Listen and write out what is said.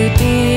to be